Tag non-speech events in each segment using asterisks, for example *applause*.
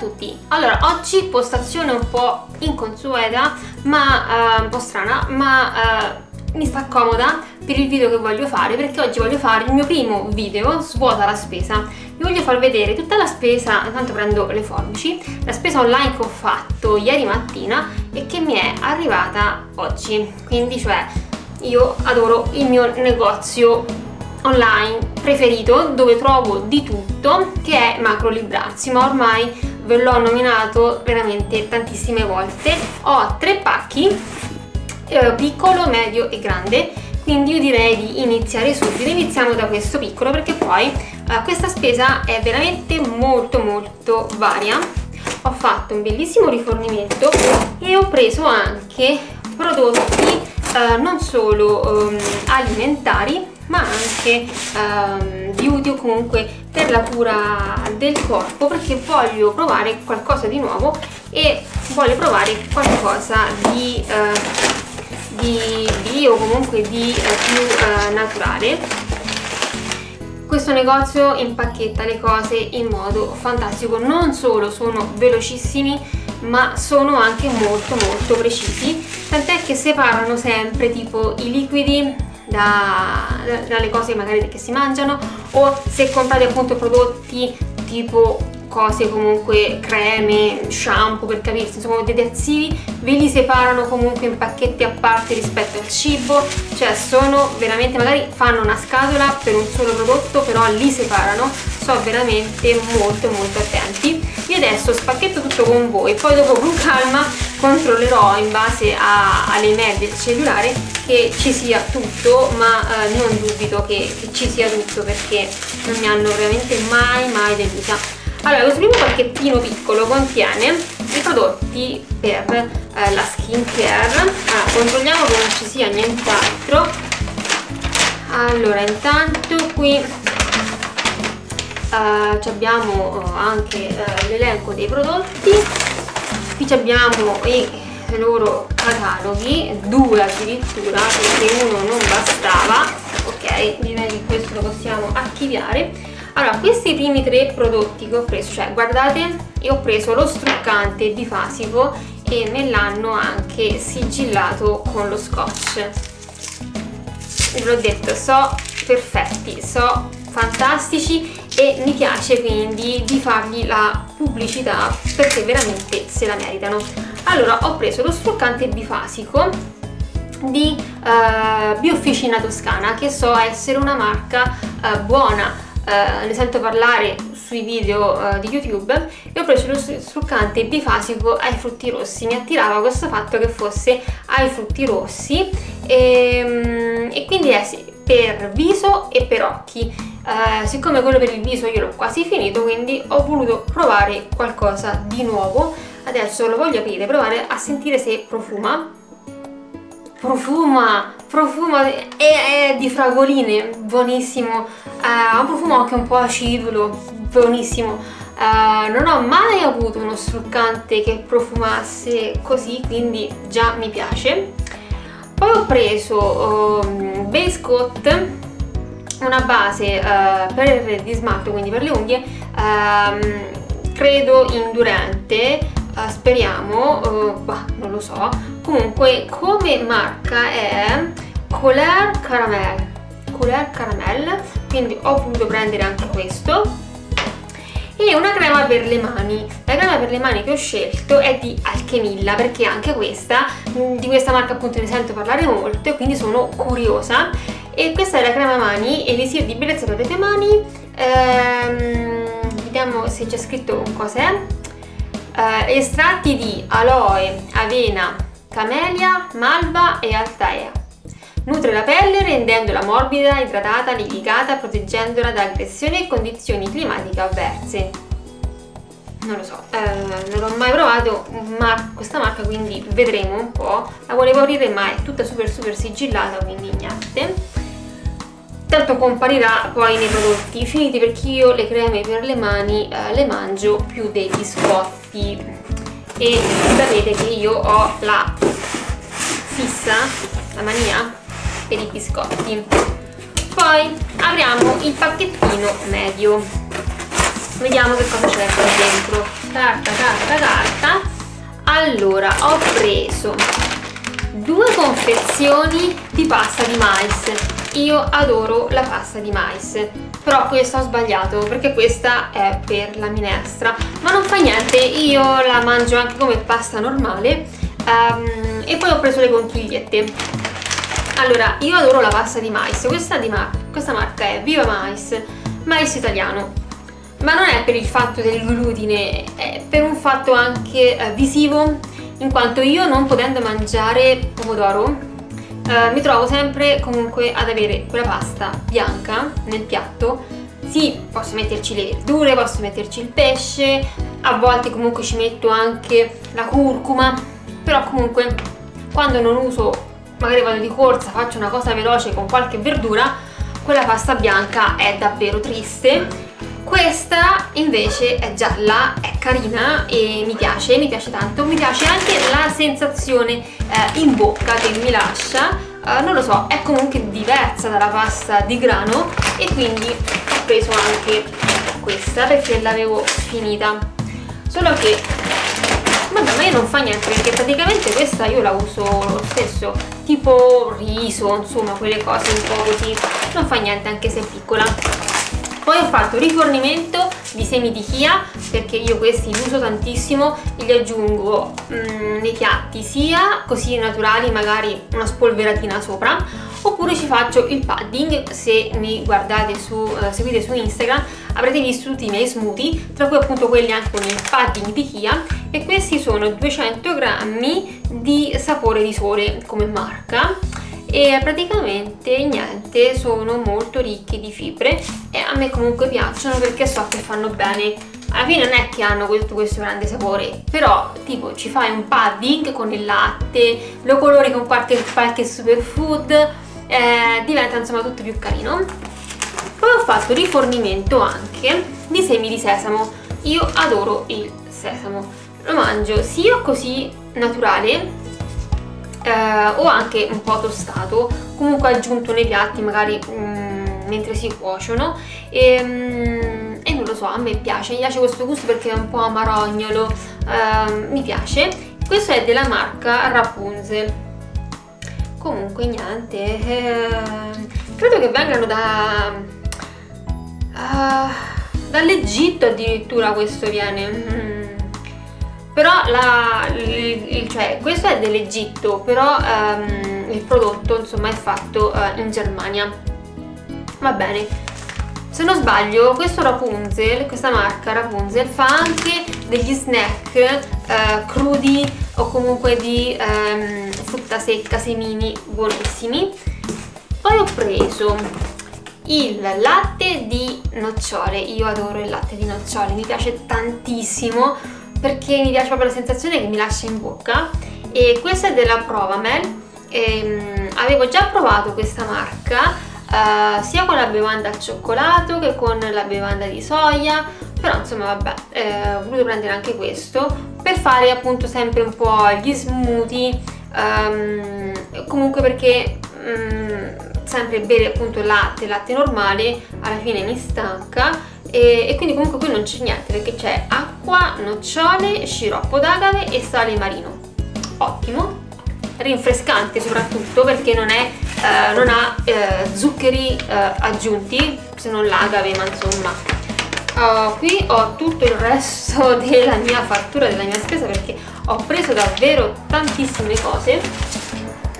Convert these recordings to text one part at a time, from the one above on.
tutti! Allora, oggi postazione un po' inconsueta, ma uh, un po' strana, ma uh, mi sta comoda per il video che voglio fare perché oggi voglio fare il mio primo video svuota la spesa vi voglio far vedere tutta la spesa intanto prendo le forbici la spesa online che ho fatto ieri mattina e che mi è arrivata oggi quindi cioè io adoro il mio negozio online preferito dove trovo di tutto che è Macro Librazzi ma ormai ve l'ho nominato veramente tantissime volte. Ho tre pacchi eh, piccolo, medio e grande. Quindi io direi di iniziare subito. Iniziamo da questo piccolo perché poi eh, questa spesa è veramente molto molto varia. Ho fatto un bellissimo rifornimento e ho preso anche prodotti eh, non solo eh, alimentari ma anche ehm, beauty o comunque per la cura del corpo perché voglio provare qualcosa di nuovo e voglio provare qualcosa di, eh, di bio comunque di eh, più eh, naturale. Questo negozio impacchetta le cose in modo fantastico. Non solo sono velocissimi ma sono anche molto molto precisi. Tant'è che separano sempre tipo i liquidi da, dalle cose magari che si mangiano o se comprate appunto prodotti tipo cose comunque creme, shampoo per capirsi, insomma detersivi, ve li separano comunque in pacchetti a parte rispetto al cibo, cioè sono veramente, magari fanno una scatola per un solo prodotto, però li separano, sono veramente molto molto attenti. Io adesso spacchetto tutto con voi, poi dopo con calma controllerò in base a, alle email del cellulare che ci sia tutto, ma eh, non dubito che, che ci sia tutto perché non mi hanno veramente mai mai delusa. Allora questo primo pacchettino piccolo contiene i prodotti per eh, la skin care allora, controlliamo che non ci sia nient'altro. Allora intanto qui eh, abbiamo eh, anche eh, l'elenco dei prodotti. Qui abbiamo i loro cataloghi due addirittura perché uno non bastava. Ok direi che questo lo possiamo archiviare. Allora questi primi tre prodotti che ho preso cioè guardate io ho preso lo struccante bifasico e me l'hanno anche sigillato con lo scotch. Ve l'ho detto so perfetti so fantastici e mi piace quindi di fargli la pubblicità perché veramente se la meritano allora ho preso lo struccante bifasico di uh, Biofficina Toscana che so essere una marca uh, buona eh, ne sento parlare sui video uh, di YouTube e ho preso lo struccante bifasico ai frutti rossi. Mi attirava questo fatto che fosse ai frutti rossi e, um, e quindi è sì, per viso e per occhi. Uh, siccome quello per il viso io l'ho quasi finito, quindi ho voluto provare qualcosa di nuovo. Adesso lo voglio aprire, provare a sentire se profuma profuma, profuma, è, è di fragoline, buonissimo, ha uh, un profumo anche un po' acidulo, buonissimo. Uh, non ho mai avuto uno struccante che profumasse così, quindi già mi piace. Poi ho preso um, Base Coat, una base uh, per di smalto, quindi per le unghie, um, credo indurante, uh, speriamo, uh, bah, non lo so, comunque come marca è Couleur Caramel, Couleur Caramel, quindi ho voluto prendere anche questo. E una crema per le mani. La crema per le mani che ho scelto è di Alchemilla perché anche questa di questa marca appunto ne sento parlare molto e quindi sono curiosa e questa è la crema mani elisir di bellezza per le tue mani ehm, vediamo se c'è scritto cos'è eh, estratti di aloe, avena, camelia, malva e altaea. Nutre la pelle rendendola morbida, idratata, liquicata, proteggendola da aggressioni e condizioni climatiche avverse. Non lo so, eh, non ho mai provato mar questa marca quindi vedremo un po'. La volevo aprire ma è tutta super super sigillata quindi niente tanto comparirà poi nei prodotti finiti perché io le creme per le mani eh, le mangio più dei biscotti. E sapete che io ho la fissa, la mania per i biscotti. Poi apriamo il pacchettino medio. Vediamo che cosa c'è qua dentro. Carta carta carta. Allora ho preso due confezioni di pasta di mais io adoro la pasta di mais però questa ho sbagliato perché questa è per la minestra. Ma non fa niente io la mangio anche come pasta normale um, e poi ho preso le conchigliette. Allora io adoro la pasta di mais questa, di mar questa marca è Viva Mais mais italiano. Ma non è per il fatto del glutine è per un fatto anche eh, visivo in quanto io non potendo mangiare pomodoro eh, mi trovo sempre comunque ad avere quella pasta bianca nel piatto. Sì, posso metterci le verdure, posso metterci il pesce a volte comunque ci metto anche la curcuma però comunque quando non uso magari vado di corsa, faccio una cosa veloce con qualche verdura quella pasta bianca è davvero triste questa invece è gialla, è carina e mi piace, mi piace tanto. Mi piace anche la sensazione eh, in bocca che mi lascia. Eh, non lo so, è comunque diversa dalla pasta di grano e quindi ho preso anche questa perché l'avevo finita. Solo che, vabbè, ma io non fa niente perché praticamente questa io la uso lo stesso, tipo riso, insomma, quelle cose un po' così. Non fa niente anche se è piccola poi ho fatto rifornimento di semi di chia perché io questi li uso tantissimo li aggiungo mm, nei piatti sia così naturali magari una spolveratina sopra oppure ci faccio il padding se mi guardate su uh, seguite su Instagram avrete visto tutti i miei smoothie tra cui appunto quelli anche con il padding di chia e questi sono 200 grammi di sapore di sole come marca e praticamente niente sono molto ricchi di fibre e a me comunque piacciono perché so che fanno bene. Alla fine non è che hanno questo, questo grande sapore però tipo ci fai un pudding con il latte lo colori con qualche, qualche superfood eh, diventa insomma tutto più carino. Poi ho fatto rifornimento anche di semi di sesamo. Io adoro il sesamo. Lo mangio sia così naturale eh, o anche un po' tostato comunque aggiunto nei piatti magari mm, mentre si cuociono. E, mm, e, non lo so a me piace mi piace questo gusto perché è un po' amarognolo. Eh, mi piace. Questo è della marca Rapunzel. Comunque niente eh, credo che vengano da uh, dall'Egitto addirittura questo viene mm però la, il, cioè, questo è dell'Egitto però um, il prodotto insomma è fatto uh, in Germania. Va bene. Se non sbaglio questo Rapunzel questa marca Rapunzel fa anche degli snack uh, crudi o comunque di um, frutta secca semini buonissimi. Poi ho preso il latte di nocciole. Io adoro il latte di nocciole mi piace tantissimo perché mi piace proprio la sensazione che mi lascia in bocca. E questa è della Provamel ehm, avevo già provato questa marca eh, sia con la bevanda al cioccolato che con la bevanda di soia però insomma vabbè eh, ho voluto prendere anche questo per fare appunto sempre un po' gli smoothie ehm, comunque perché mm, sempre bere appunto latte, latte normale alla fine mi stanca e, e quindi comunque qui non c'è niente perché c'è acqua, nocciole, sciroppo d'agave e sale marino. Ottimo. Rinfrescante soprattutto perché non, è, eh, non ha eh, zuccheri eh, aggiunti se non l'agave ma insomma. Uh, qui ho tutto il resto *laughs* della mia fattura della mia spesa perché ho preso davvero tantissime cose.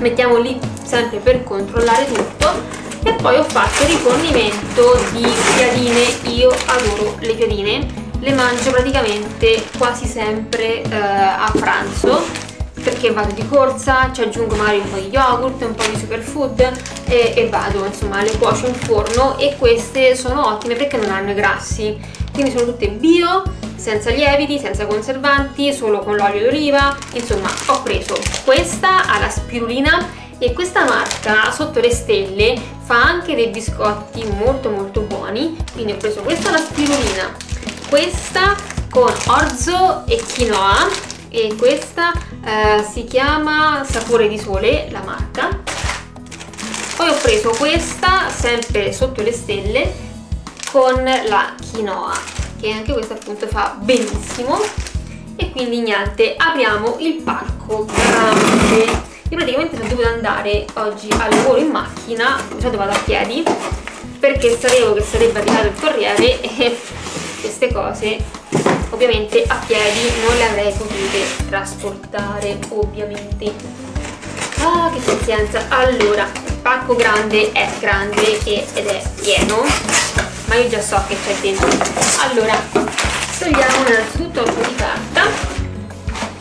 Mettiamo lì sempre per controllare tutto e poi ho fatto rifornimento di piadine io adoro le piadine le mangio praticamente quasi sempre eh, a pranzo perché vado di corsa, ci aggiungo magari un po' di yogurt, un po' di superfood e, e vado, insomma, le cuocio in forno e queste sono ottime perché non hanno i grassi, quindi sono tutte bio, senza lieviti, senza conservanti, solo con l'olio d'oliva, insomma ho preso questa alla spirulina e questa marca sotto le stelle fa anche dei biscotti molto molto buoni. Quindi ho preso questa alla spirulina questa con orzo e quinoa e questa eh, si chiama sapore di sole la marca. Poi ho preso questa sempre sotto le stelle con la quinoa che anche questa appunto fa benissimo. E quindi niente apriamo il pacco grande io praticamente sono dovuta andare oggi al lavoro in macchina di solito vado a piedi perché sapevo che sarebbe arrivato il corriere e *laughs* queste cose ovviamente a piedi non le avrei potute trasportare ovviamente. Ah che pazienza. Allora il pacco grande è grande ed è pieno ma io già so che c'è dentro. Allora togliamo innanzitutto un po' di carta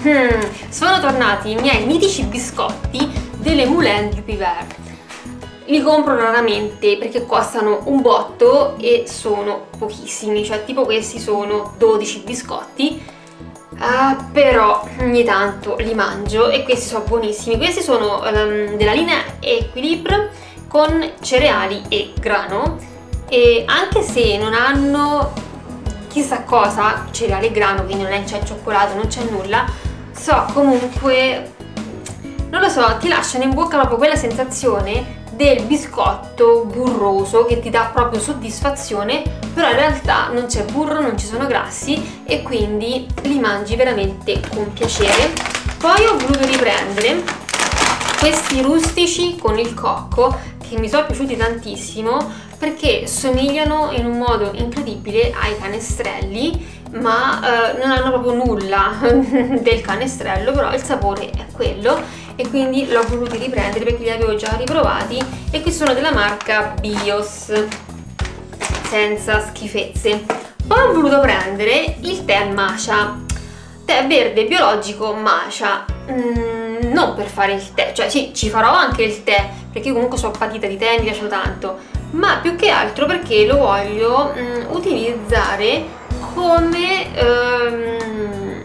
hmm, sono tornati i miei mitici biscotti delle Moulin du Piver. Li compro raramente perché costano un botto e sono pochissimi, cioè tipo questi sono 12 biscotti, uh, però ogni tanto li mangio e questi sono buonissimi. Questi sono um, della linea Equilibre con cereali e grano. E anche se non hanno chissà cosa, cereale e grano, quindi non c'è cioccolato, non c'è nulla, so comunque, non lo so, ti lasciano in bocca proprio quella sensazione del biscotto burroso che ti dà proprio soddisfazione però in realtà non c'è burro, non ci sono grassi e quindi li mangi veramente con piacere. Poi ho voluto riprendere questi rustici con il cocco che mi sono piaciuti tantissimo perché somigliano in un modo incredibile ai canestrelli ma eh, non hanno proprio nulla *laughs* del canestrello però il sapore è quello e quindi l'ho voluto riprendere perché li avevo già riprovati e qui sono della marca Bios senza schifezze. Poi ho voluto prendere il tè matcha tè verde biologico matcha mm, non per fare il tè cioè sì ci farò anche il tè perché comunque sono patita di tè mi piace tanto ma più che altro perché lo voglio mm, utilizzare come um,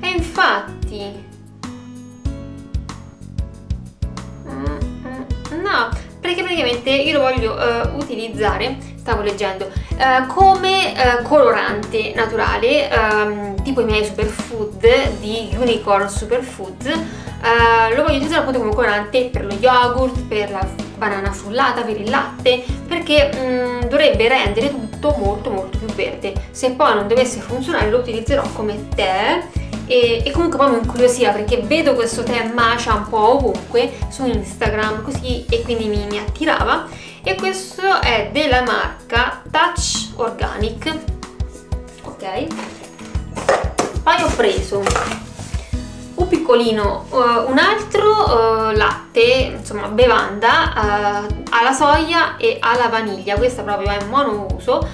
e infatti. Mm, mm, no, perché praticamente io lo voglio uh, utilizzare, stavo leggendo, uh, come uh, colorante naturale, um, tipo i miei superfood di Unicorn Superfoods, lo voglio utilizzare appunto come colorante per lo yogurt, per la banana frullata, per il latte, perché um, dovrebbe rendere tutto molto molto più verde. Se poi non dovesse funzionare lo utilizzerò come tè e, e comunque poi mi incuriosiva perché vedo questo tè matcha un po' ovunque su Instagram così e quindi mi, mi attirava. E questo è della marca Touch Organic. Ok. Poi ho preso un piccolino uh, un altro uh, latte insomma bevanda uh, alla soia e alla vaniglia. Questa proprio è monouso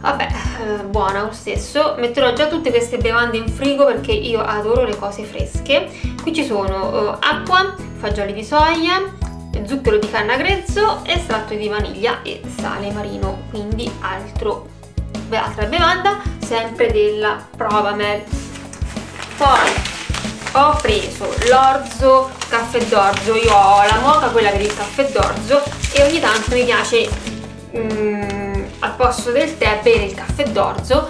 vabbè eh, buona lo stesso. Metterò già tutte queste bevande in frigo perché io adoro le cose fresche. Qui ci sono eh, acqua fagioli di soia zucchero di canna grezzo estratto di vaniglia e sale marino. Quindi altro, altra bevanda sempre della Provamel poi ho preso l'orzo caffè d'orzo. Io ho la moca quella per il caffè d'orzo e ogni tanto mi piace mm, al posto del tè bere il caffè d'orzo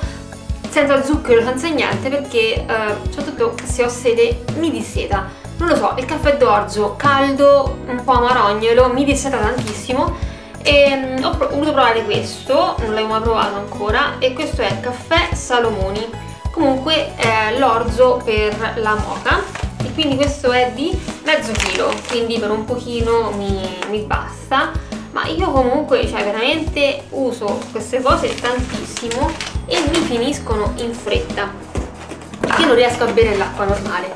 senza zucchero, senza niente perché eh, soprattutto se ho sede mi disseta. Non lo so, il caffè d'orzo caldo, un po' amarognolo, mi disseta tantissimo e um, ho, ho, voluto provare questo, non l'avevo mai provato ancora e questo è caffè Salomoni comunque è l'orzo per la moca e quindi questo è di mezzo chilo quindi per un pochino mi, mi basta. Ma io comunque cioè veramente uso queste cose tantissimo e mi finiscono in fretta. Io non riesco a bere l'acqua normale.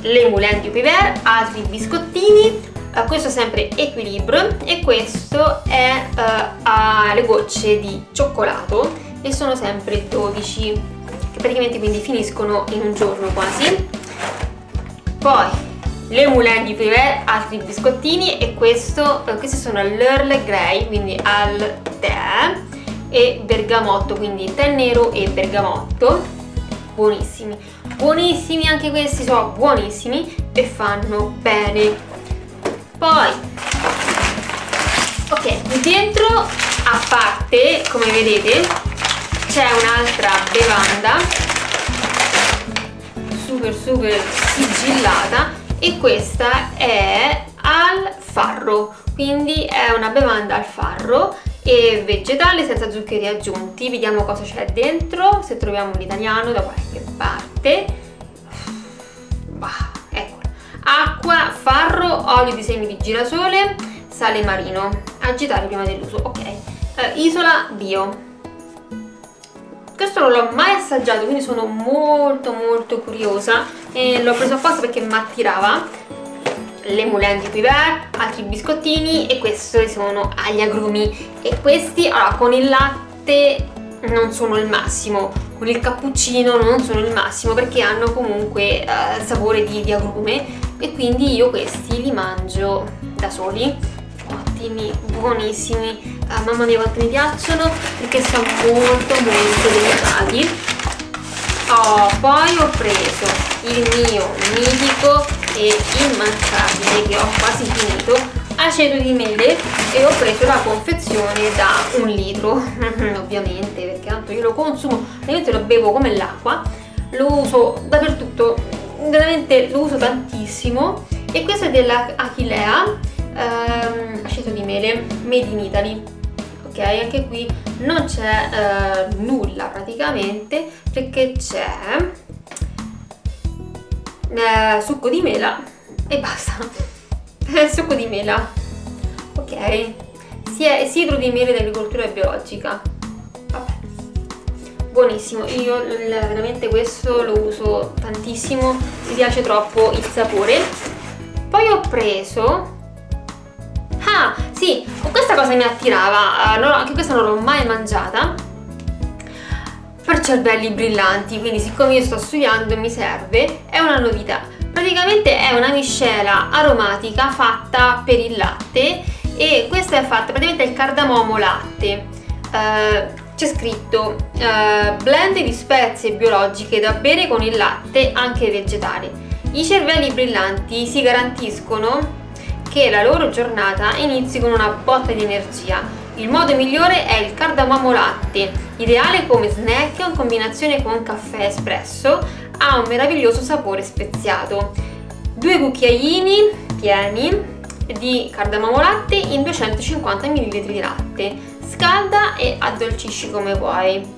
Le Moulin du Piver, altri biscottini uh, questo è sempre Equilibre e questo è uh, alle gocce di cioccolato e sono sempre 12 che praticamente quindi finiscono in un giorno quasi. Poi le Moulin du Privé, altri biscottini e questo, eh, questi sono l'Earl Grey, quindi al tè e bergamotto, quindi tè nero e bergamotto, buonissimi, buonissimi anche questi, sono buonissimi e fanno bene. Poi, ok, dentro a parte, come vedete, c'è un'altra bevanda super super sigillata e questa è al farro quindi è una bevanda al farro e vegetale senza zuccheri aggiunti. Vediamo cosa c'è dentro, se troviamo l'italiano da qualche parte. Bah, eccolo. Acqua, farro, olio di semi di girasole, sale marino. Agitare prima dell'uso, ok. Uh, isola bio. Questo non l'ho mai assaggiato, quindi sono molto molto curiosa. E l'ho preso apposta perché mi attirava le moulin di Piver, altri biscottini e questi sono agli agrumi. E questi allora, con il latte non sono il massimo. Con il cappuccino non sono il massimo perché hanno comunque uh, sapore di, di agrume. E quindi io questi li mangio da soli ottimi, buonissimi. Uh, mamma mia quanto mi piacciono perché sono molto molto delicati. Oh, poi ho preso il mio mitico e immancabile che ho quasi finito aceto di mele e ho preso la confezione da un litro *laughs* ovviamente perché tanto io lo consumo veramente lo bevo come l'acqua lo uso dappertutto veramente lo uso tantissimo. E questo è della Achillea ehm, aceto di mele made in Italy ok? Anche qui non c'è eh, nulla praticamente perché c'è eh, succo di mela e basta. *laughs* Eh, succo di mela ok? Sidro di miele d'agricoltura biologica. Vabbè. Buonissimo. Io veramente questo lo uso tantissimo mi piace troppo il sapore. Poi ho preso ah sì questa cosa mi attirava uh, anche questa non l'ho mai mangiata per cervelli brillanti, quindi siccome io sto studiando mi serve, è una novità. Praticamente è una miscela aromatica fatta per il latte e questa è fatta praticamente il cardamomo latte. Uh, c'è scritto uh, blend di spezie biologiche da bere con il latte anche vegetale. I cervelli brillanti si garantiscono che la loro giornata inizi con una botta di energia il modo migliore è il cardamomo latte, ideale come snack in combinazione con caffè espresso, ha un meraviglioso sapore speziato. Due cucchiaini pieni di cardamomo latte in 250 ml di latte. Scalda e addolcisci come vuoi.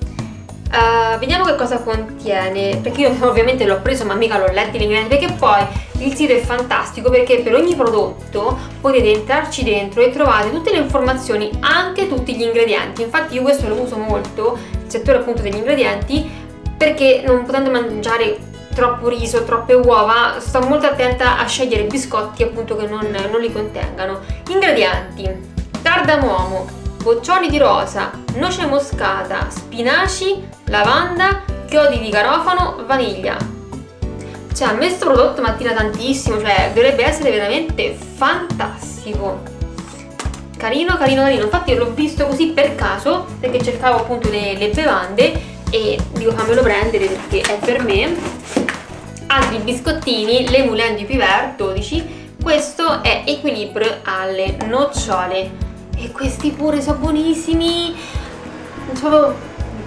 Uh, vediamo che cosa contiene, perché io ovviamente l'ho preso ma mica l'ho letto gli ingredienti, perché poi il sito è fantastico perché per ogni prodotto potete entrarci dentro e trovate tutte le informazioni, anche tutti gli ingredienti, infatti io questo lo uso molto, il settore appunto degli ingredienti, perché non potendo mangiare troppo riso, troppe uova, sto molto attenta a scegliere biscotti appunto che non, non li contengano. Ingredienti, cardamomo, boccioli di rosa, noce moscata, spinaci, lavanda, chiodi di garofano, vaniglia. Cioè a me questo prodotto mi attira tantissimo, cioè dovrebbe essere veramente fantastico. Carino, carino, carino. Infatti l'ho visto così per caso, perché cercavo appunto le, le bevande e dico fammelo prendere perché è per me. Altri biscottini, le Moulin du Piver 12. Questo è equilibrio alle nocciole e questi pure sono buonissimi. Proprio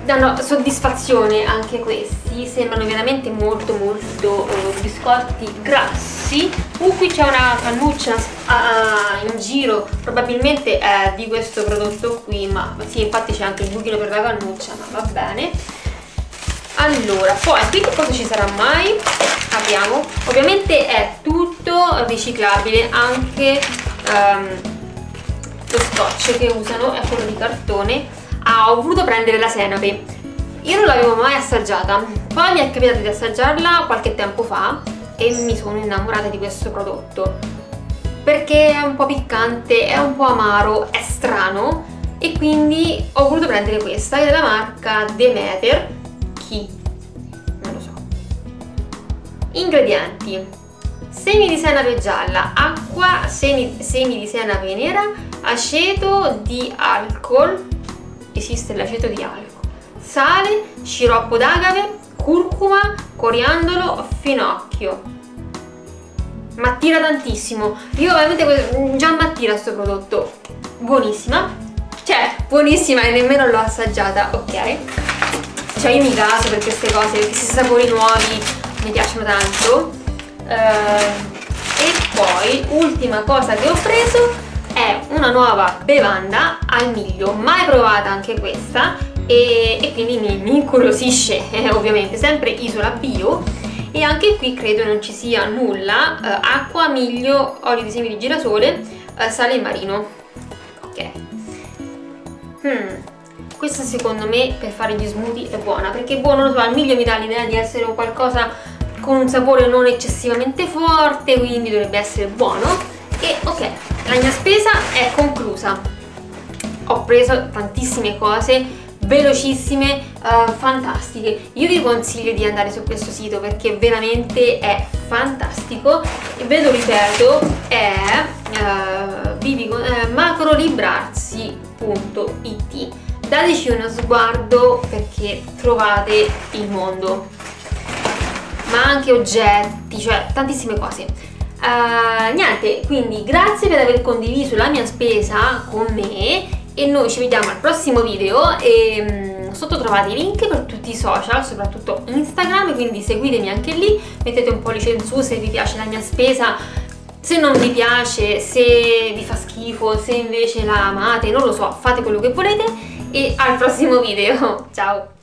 danno soddisfazione anche questi. Sembrano veramente molto molto uh, biscotti grassi. Uh, qui c'è una cannuccia uh, in giro probabilmente è di questo prodotto qui ma sì infatti c'è anche il buchino per la cannuccia ma va bene. Allora poi qui che cosa ci sarà mai? Abbiamo ovviamente è tutto riciclabile anche um, lo scotch che usano è quello di cartone. Ah, ho voluto prendere la senape. Io non l'avevo mai assaggiata. Poi mi è capitato di assaggiarla qualche tempo fa e mi sono innamorata di questo prodotto. Perché è un po' piccante, è un po' amaro, è strano. E quindi ho voluto prendere questa che è della marca Demeter. Chi? Non lo so. Ingredienti. Semi di senape gialla, acqua, semi, semi di senape nera, aceto di alcol, esiste l'aceto di alcol, sale, sciroppo d'agave, curcuma, coriandolo, finocchio. Ma attira tantissimo. Io veramente già mi attira questo prodotto. Buonissima. Cioè, buonissima e nemmeno l'ho assaggiata, ok? Cioè io mi caso per queste cose, perché questi sapori nuovi mi piacciono tanto. Uh, e poi, ultima cosa che ho preso, è una nuova bevanda al miglio, mai provata anche questa e, e quindi mi, mi incuriosisce *laughs* eh, ovviamente, sempre isola bio e anche qui credo non ci sia nulla, eh, acqua, miglio, olio di semi di girasole, eh, sale marino. Ok. Hmm. Questa secondo me per fare gli smoothie è buona perché buono, non so, al miglio mi dà l'idea di essere qualcosa con un sapore non eccessivamente forte, quindi dovrebbe essere buono. E ok, la mia spesa è conclusa. Ho preso tantissime cose velocissime, uh, fantastiche. Io vi consiglio di andare su questo sito perché veramente è fantastico. Ve lo ripeto, è uh, uh, macrolibrarsi.it. Dateci uno sguardo perché trovate il mondo, ma anche oggetti, cioè tantissime cose. Uh, niente, quindi grazie per aver condiviso la mia spesa con me e noi ci vediamo al prossimo video e um, sotto trovate i link per tutti i social, soprattutto Instagram, quindi seguitemi anche lì, mettete un pollice in su se vi piace la mia spesa, se non vi piace, se vi fa schifo, se invece la amate, non lo so, fate quello che volete e al prossimo video, *laughs* ciao!